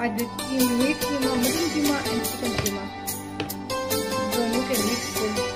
I did in wheat keema, mutton and chicken keema. So you can.